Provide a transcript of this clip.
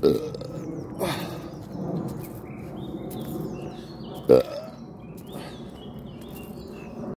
Uh. uh